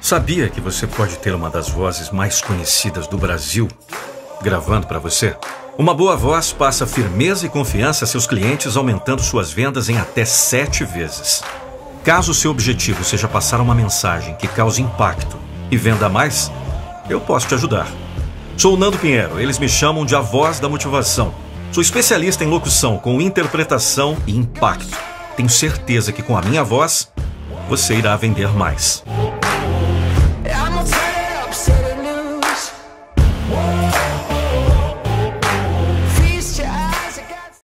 Sabia que você pode ter uma das vozes mais conhecidas do Brasil gravando para você? Uma boa voz passa firmeza e confiança a seus clientes, aumentando suas vendas em até sete vezes. Caso seu objetivo seja passar uma mensagem que cause impacto e venda mais, eu posso te ajudar. Sou o Nando Pinheiro, eles me chamam de a voz da motivação. Sou especialista em locução com interpretação e impacto. Tenho certeza que com a minha voz, você irá vender mais.